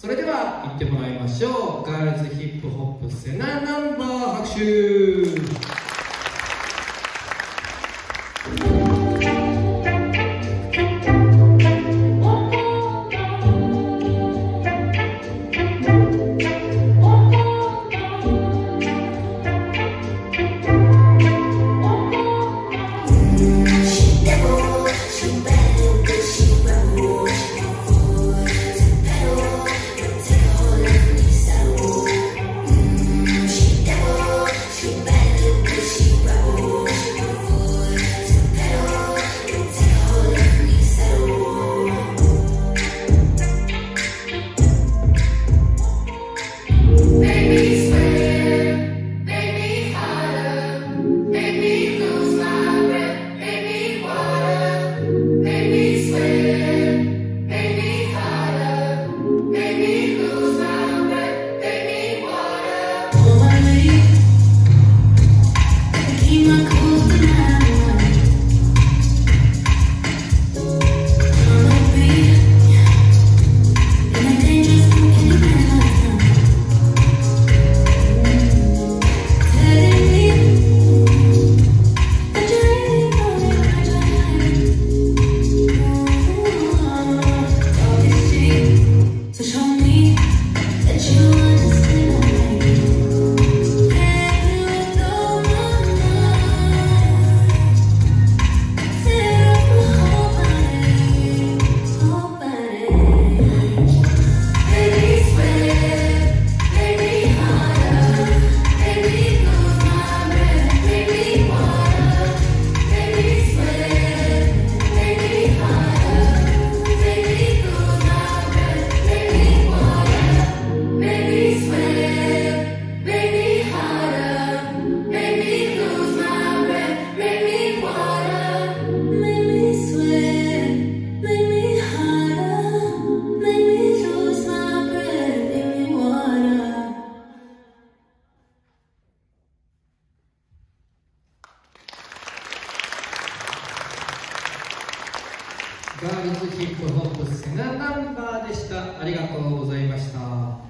それでは行ってもらいましょう。ガールズヒップホップセナナンバー拍手。Hey. ガールズヒップホップセナナンバーでした。ありがとうございました。